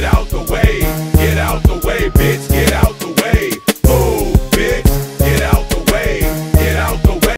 get out the way.